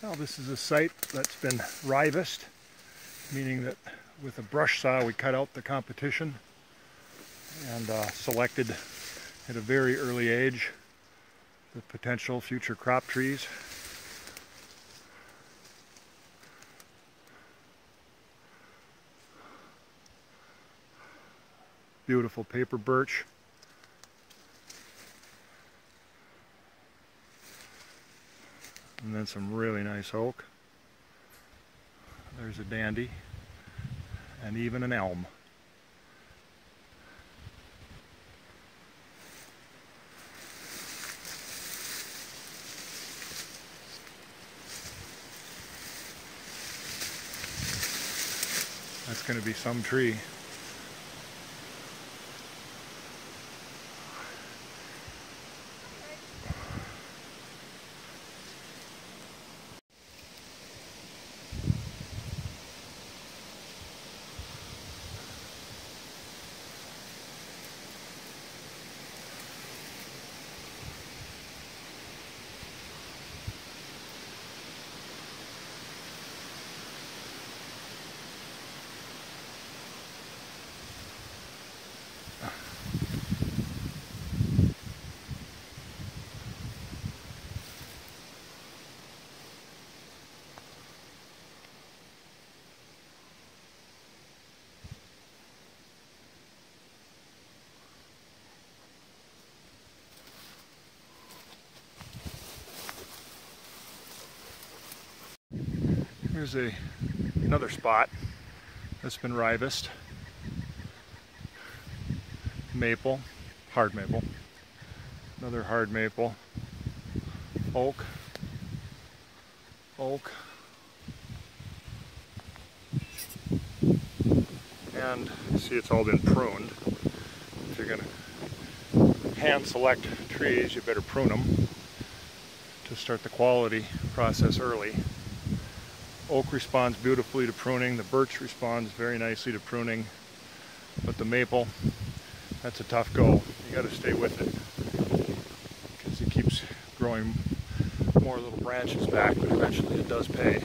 Well, this is a site that's been raivous, meaning that with a brush saw we cut out the competition and uh, selected at a very early age the potential future crop trees. Beautiful paper birch. And then some really nice oak. There's a dandy and even an elm. That's going to be some tree. Here's a another spot that's been raivous. Maple, hard maple. Another hard maple. Oak. Oak. And see it's all been pruned. If you're gonna hand select trees, you better prune them to start the quality process early. Oak responds beautifully to pruning. The birch responds very nicely to pruning. But the maple, that's a tough go. You got to stay with it because it keeps growing more little branches back, but eventually it does pay.